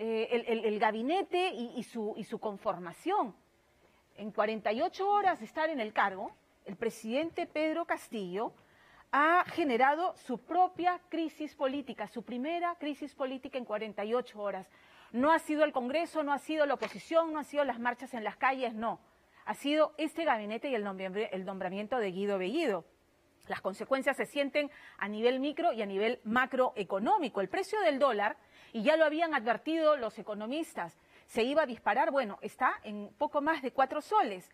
eh, el, gabinete y, su, y su conformación. En 48 horas de estar en el cargo, el presidente Pedro Castillo ha generado su propia crisis política, su primera crisis política en 48 horas. No ha sido el Congreso, no ha sido la oposición, no ha sido las marchas en las calles, no. Ha sido este gabinete y el nombramiento de Guido Bellido. Las consecuencias se sienten a nivel micro y a nivel macroeconómico. El precio del dólar, y ya lo habían advertido los economistas, se iba a disparar, bueno, está en poco más de cuatro soles.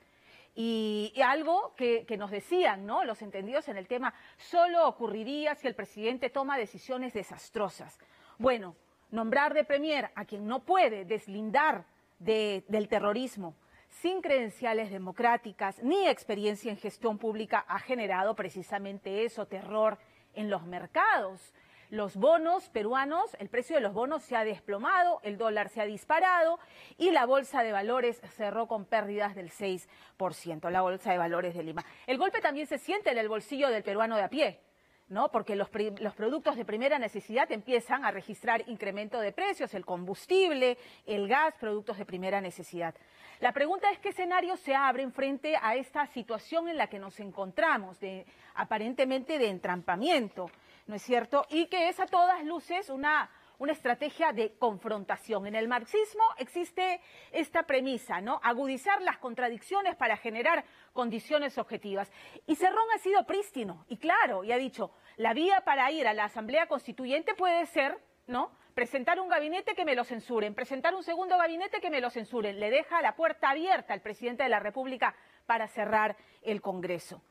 Y, algo que, nos decían, ¿no? Los entendidos en el tema, solo ocurriría si el presidente toma decisiones desastrosas. Bueno, nombrar de premier a quien no puede deslindar del terrorismo sin credenciales democráticas ni experiencia en gestión pública ha generado precisamente eso, terror en los mercados. Los bonos peruanos, el precio de los bonos se ha desplomado, el dólar se ha disparado y la bolsa de valores cerró con pérdidas del 6%, la bolsa de valores de Lima. El golpe también se siente en el bolsillo del peruano de a pie. ¿No? porque los, productos de primera necesidad empiezan a registrar incremento de precios, el combustible, el gas, productos de primera necesidad. La pregunta es qué escenario se abre frente a esta situación en la que nos encontramos, aparentemente de entrampamiento, ¿no es cierto? Y que es a todas luces una una estrategia de confrontación. En el marxismo existe esta premisa, ¿no? Agudizar las contradicciones para generar condiciones objetivas. Y Cerrón ha sido prístino y claro, y ha dicho, la vía para ir a la Asamblea Constituyente puede ser, ¿no? Presentar un gabinete que me lo censuren, presentar un segundo gabinete que me lo censuren. Le deja la puerta abierta al presidente de la República para cerrar el Congreso.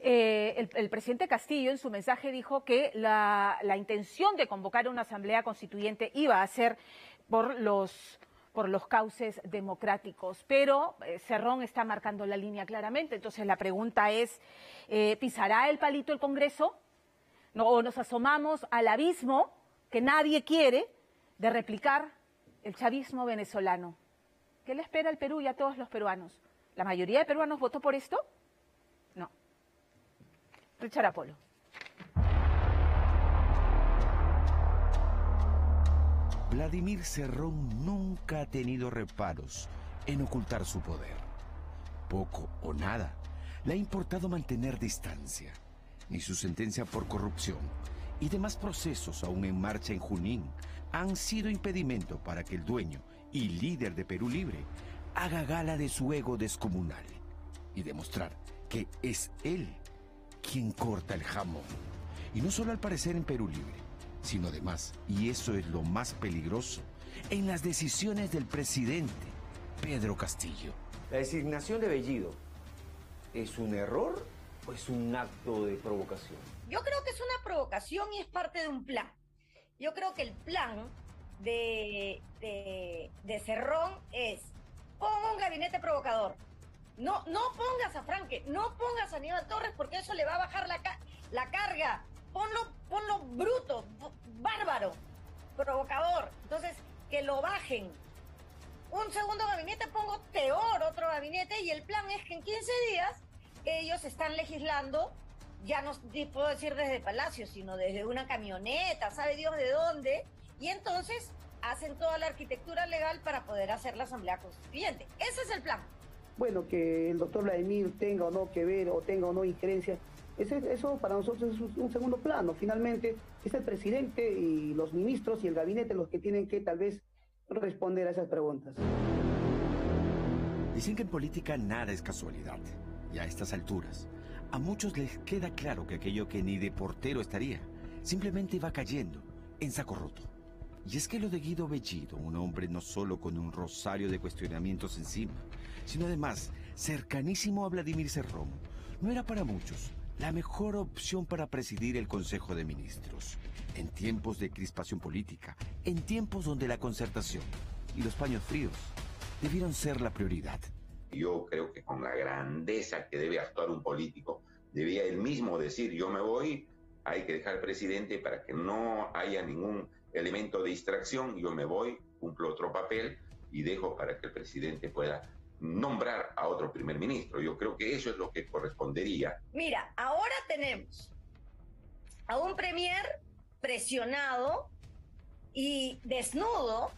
Eh, el, presidente Castillo en su mensaje dijo que la, intención de convocar una asamblea constituyente iba a ser por los por los cauces democráticos. Pero eh, Cerrón está marcando la línea claramente. Entonces la pregunta es, eh, ¿pisará el palito el Congreso? ¿O nos asomamos al abismo que nadie quiere de replicar el chavismo venezolano? ¿Qué le espera al Perú y a todos los peruanos? ¿La mayoría de peruanos votó por esto? Richard Apolo. Vladimir Cerrón nunca ha tenido reparos en ocultar su poder. Poco o nada le ha importado mantener distancia, ni su sentencia por corrupción y demás procesos aún en marcha en Junín han sido impedimento para que el dueño y líder de Perú Libre haga gala de su ego descomunal y demostrar que es él quien corta el jamón. Y no solo al parecer en Perú Libre, sino además, y eso es lo más peligroso, en las decisiones del presidente Pedro Castillo. La designación de Bellido es un error o es un acto de provocación? Yo creo que es una provocación y es parte de un plan. Yo creo que el plan de, de, de Cerrón es pongo un gabinete provocador, no, no pongas a Franque, no pongas a Aníbal Torres porque eso le va a bajar la, la carga. Ponlo, ponlo bruto, bárbaro, provocador. Entonces, que lo bajen. Un segundo gabinete, pongo peor otro gabinete y el plan es que en 15 días ellos están legislando, ya no puedo decir desde Palacio, sino desde una camioneta, sabe Dios de dónde, y entonces hacen toda la arquitectura legal para poder hacer la Asamblea Constituyente. Ese es el plan bueno, que el doctor Vladimir tenga o no que ver o tenga o no injerencia, eso para nosotros es un segundo plano. Finalmente, es el presidente y los ministros y el gabinete los que tienen que tal vez responder a esas preguntas. Dicen que en política nada es casualidad. Y a estas alturas, a muchos les queda claro que aquello que ni de portero estaría, simplemente va cayendo en saco roto. Y es que lo de Guido Bellido, un hombre no solo con un rosario de cuestionamientos encima, sino además cercanísimo a Vladimir Cerrón, no era para muchos la mejor opción para presidir el Consejo de Ministros. En tiempos de crispación política, en tiempos donde la concertación y los paños fríos debieron ser la prioridad. Yo creo que con la grandeza que debe actuar un político, debía él mismo decir, yo me voy, hay que dejar al presidente para que no haya ningún elemento de distracción, yo me voy, cumplo otro papel y dejo para que el presidente pueda nombrar a otro primer ministro. Yo creo que eso es lo que correspondería. Mira, ahora tenemos a un premier presionado y desnudo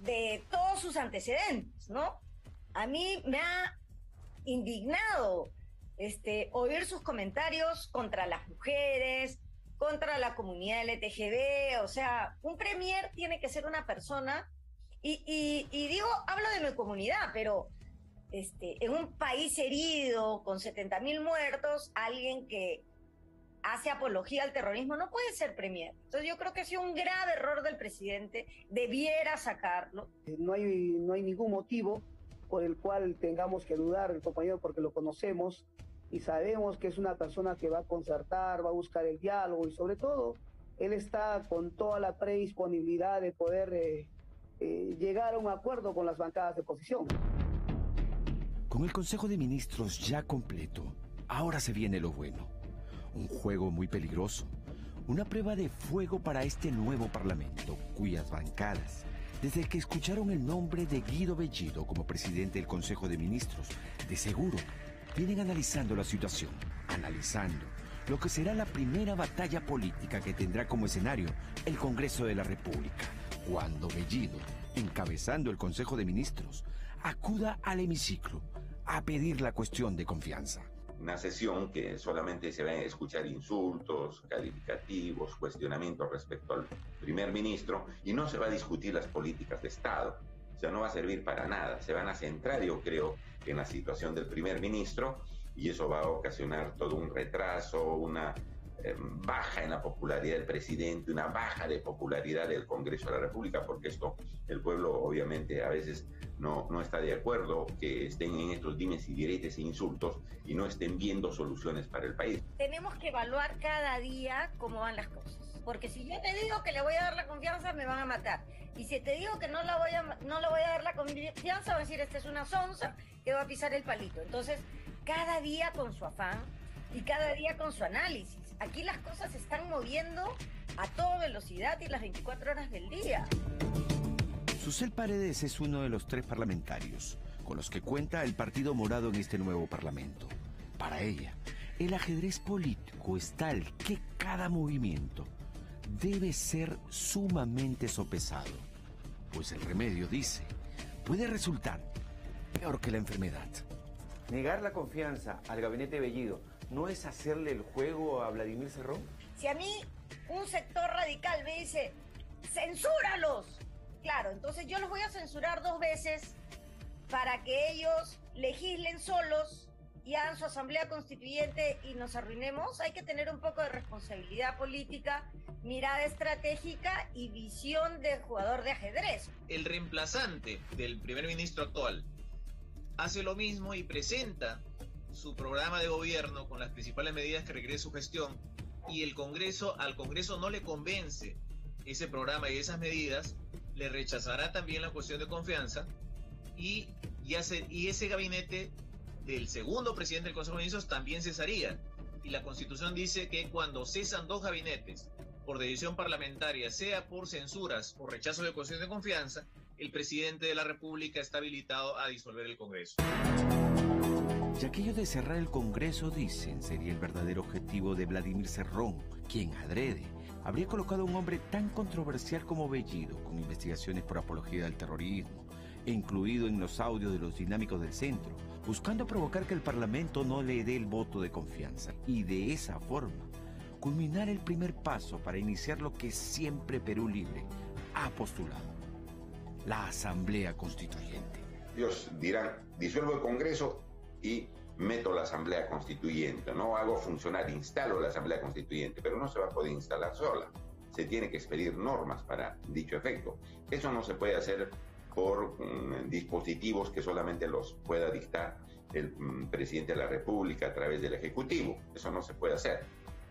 de todos sus antecedentes, ¿no? A mí me ha indignado este, oír sus comentarios contra las mujeres, contra la comunidad LTGB, o sea, un premier tiene que ser una persona, y, digo, hablo de mi comunidad, pero este, en un país herido, con 70 mil muertos, alguien que hace apología al terrorismo no puede ser premier. Entonces yo creo que ha sido un grave error del presidente, debiera sacarlo. Eh, no hay, no hay ningún motivo por el cual tengamos que dudar compañero porque lo conocemos y sabemos que es una persona que va a concertar, va a buscar el diálogo y sobre todo él está con toda la predisponibilidad de poder eh, eh, llegar a un acuerdo con las bancadas de oposición. Con el Consejo de Ministros ya completo, ahora se viene lo bueno. Un juego muy peligroso, una prueba de fuego para este nuevo Parlamento, cuyas bancadas desde que escucharon el nombre de Guido Bellido como presidente del Consejo de Ministros, de seguro vienen analizando la situación, analizando lo que será la primera batalla política que tendrá como escenario el Congreso de la República, cuando Bellido, encabezando el Consejo de Ministros, acuda al hemiciclo a pedir la cuestión de confianza una sesión que solamente se va a escuchar insultos, calificativos, cuestionamientos respecto al primer ministro y no se va a discutir las políticas de Estado. O sea, no va a servir para nada. Se van a centrar, yo creo, en la situación del primer ministro y eso va a ocasionar todo un retraso, una baja en la popularidad del presidente, una baja de popularidad del Congreso de la República, porque esto el pueblo obviamente a veces no, no está de acuerdo que estén en estos dimes y diretes e insultos y no estén viendo soluciones para el país. Tenemos que evaluar cada día cómo van las cosas, porque si yo te digo que le voy a dar la confianza, me van a matar. Y si te digo que no, la voy a, no le voy a dar la confianza, va a decir, esta es una sonza que va a pisar el palito. Entonces, cada día con su afán y cada día con su análisis. Aquí las cosas se están moviendo a toda velocidad y las 24 horas del día. Susel Paredes es uno de los tres parlamentarios con los que cuenta el Partido Morado en este nuevo Parlamento. Para ella, el ajedrez político es tal que cada movimiento debe ser sumamente sopesado, pues el remedio, dice, puede resultar peor que la enfermedad. Negar la confianza al gabinete Bellido ¿no es hacerle el juego a Vladimir Cerrón? Si a mí un sector radical me dice, censúralos, claro, entonces yo los voy a censurar dos veces para que ellos legislen solos y hagan su asamblea constituyente y nos arruinemos, hay que tener un poco de responsabilidad política, mirada estratégica y visión de jugador de ajedrez. El reemplazante del primer ministro actual hace lo mismo y presenta su programa de gobierno con las principales medidas que requiere su gestión y el Congreso, al Congreso no le convence ese programa y esas medidas, le rechazará también la cuestión de confianza y, ya y ese gabinete del segundo presidente del Consejo de Ministros también cesaría. Y la Constitución dice que cuando cesan dos gabinetes por decisión parlamentaria, sea por censuras o rechazo de cuestión de confianza, el presidente de la República está habilitado a disolver el Congreso. Y aquello de cerrar el Congreso, dicen, sería el verdadero objetivo de Vladimir Cerrón, quien adrede habría colocado a un hombre tan controversial como Bellido, con investigaciones por apología del terrorismo, e incluido en los audios de los dinámicos del centro, buscando provocar que el Parlamento no le dé el voto de confianza y de esa forma culminar el primer paso para iniciar lo que siempre Perú Libre ha postulado, la Asamblea Constituyente. Dios dirán, disuelvo el Congreso y meto la Asamblea Constituyente, no hago funcionar, instalo la Asamblea Constituyente, pero no se va a poder instalar sola. Se tiene que expedir normas para dicho efecto. Eso no se puede hacer por mm, dispositivos que solamente los pueda dictar el mm, presidente de la República a través del Ejecutivo. Eso no se puede hacer,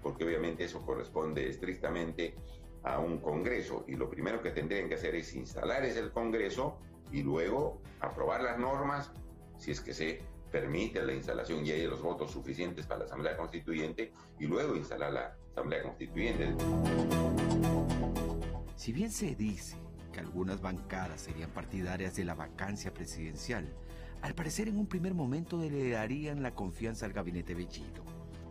porque obviamente eso corresponde estrictamente a un Congreso y lo primero que tendrían que hacer es instalar ese Congreso y luego aprobar las normas, si es que se permite la instalación y hay los votos suficientes para la Asamblea Constituyente y luego instalar la Asamblea Constituyente. Si bien se dice que algunas bancadas serían partidarias de la vacancia presidencial, al parecer en un primer momento le darían la confianza al gabinete Bellido,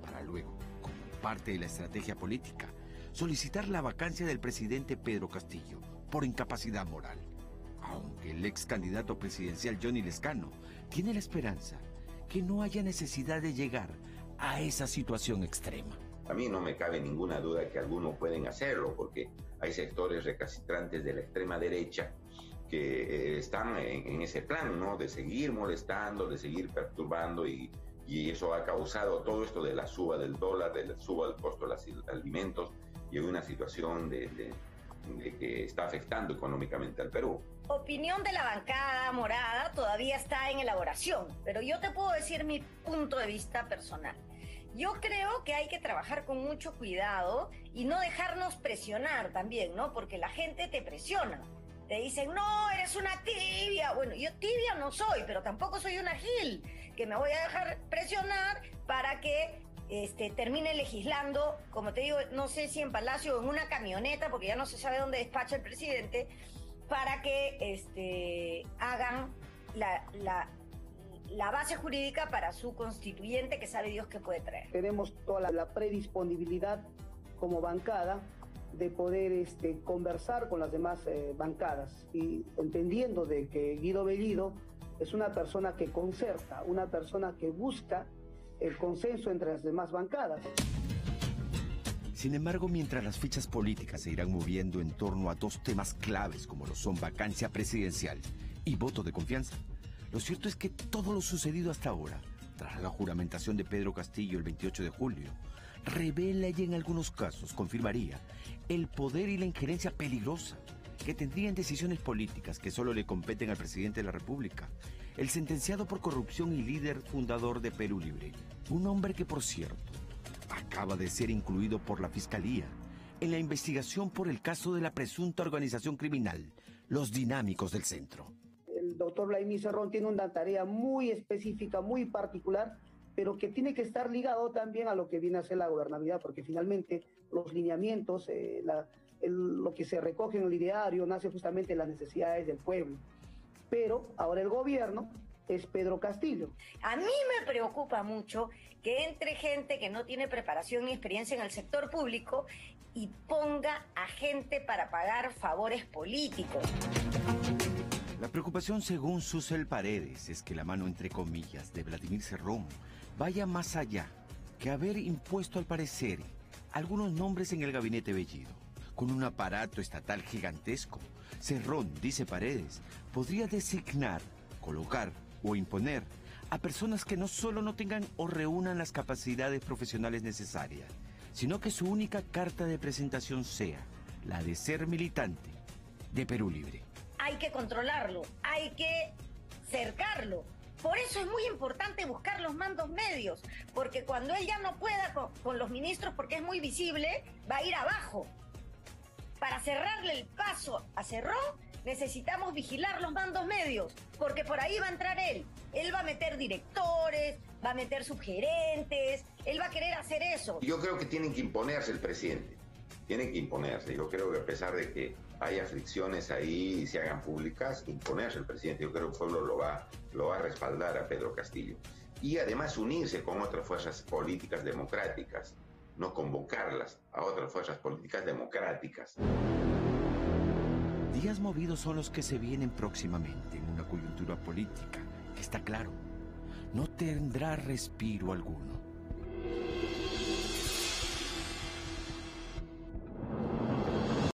para luego, como parte de la estrategia política, solicitar la vacancia del presidente Pedro Castillo por incapacidad moral. Aunque el ex candidato presidencial Johnny Lescano tiene la esperanza que no haya necesidad de llegar a esa situación extrema. A mí no me cabe ninguna duda que algunos pueden hacerlo, porque hay sectores recalcitrantes de la extrema derecha que eh, están en, ese plan, ¿no? De seguir molestando, de seguir perturbando y, eso ha causado todo esto de la suba del dólar, de la suba del costo de los alimentos y una situación de, que está afectando económicamente al Perú. Opinión de la bancada morada todavía está en elaboración, pero yo te puedo decir mi punto de vista personal. Yo creo que hay que trabajar con mucho cuidado y no dejarnos presionar también, ¿no? Porque la gente te presiona. Te dicen, no, eres una tibia. Bueno, yo tibia no soy, pero tampoco soy una gil, que me voy a dejar presionar para que este, termine legislando, como te digo, no sé si en Palacio o en una camioneta, porque ya no se sabe dónde despacha el presidente, para que este, hagan la, base jurídica para su constituyente que sabe Dios que puede traer. Tenemos toda la, predisponibilidad como bancada de poder este, conversar con las demás eh, bancadas y entendiendo de que Guido Bellido es una persona que concerta, una persona que busca el consenso entre las demás bancadas. Sin embargo, mientras las fichas políticas se irán moviendo en torno a dos temas claves como lo son vacancia presidencial y voto de confianza, lo cierto es que todo lo sucedido hasta ahora, tras la juramentación de Pedro Castillo el 28 de julio, revela y en algunos casos confirmaría el poder y la injerencia peligrosa que tendría en decisiones políticas que solo le competen al presidente de la República, el sentenciado por corrupción y líder fundador de Perú Libre, un hombre que por cierto acaba de ser incluido por la Fiscalía en la investigación por el caso de la presunta organización criminal, los dinámicos del centro. El doctor Vladimir Cerrón tiene una tarea muy específica, muy particular, pero que tiene que estar ligado también a lo que viene a ser la gobernabilidad, porque finalmente los lineamientos, eh, lo que se recoge en el ideario nace justamente de las necesidades del pueblo. Pero ahora el gobierno es Pedro Castillo. A mí me preocupa mucho que entre gente que no tiene preparación ni experiencia en el sector público y ponga a gente para pagar favores políticos. La preocupación, según Susel Paredes, es que la mano, entre comillas, de Vladimir Cerrón vaya más allá que haber impuesto, al parecer, algunos nombres en el gabinete Bellido. Con un aparato estatal gigantesco, Cerrón, dice Paredes, podría designar, colocar o imponer a personas que no solo no tengan o reúnan las capacidades profesionales necesarias, sino que su única carta de presentación sea la de ser militante de Perú Libre hay que controlarlo, hay que cercarlo. Por eso es muy importante buscar los mandos medios, porque cuando él ya no pueda con, los ministros, porque es muy visible, va a ir abajo. Para cerrarle el paso a Cerrón, necesitamos vigilar los mandos medios, porque por ahí va a entrar él. Él va a meter directores, va a meter subgerentes, él va a querer hacer eso. Yo creo que tienen que imponerse el presidente, tiene que imponerse. Yo creo que a pesar de que hay aflicciones ahí y se hagan públicas, imponerse el presidente. Yo creo que el pueblo lo va, lo va a respaldar a Pedro Castillo. Y además unirse con otras fuerzas políticas democráticas, no convocarlas a otras fuerzas políticas democráticas. Días movidos son los que se vienen próximamente en una coyuntura política que está claro, no tendrá respiro alguno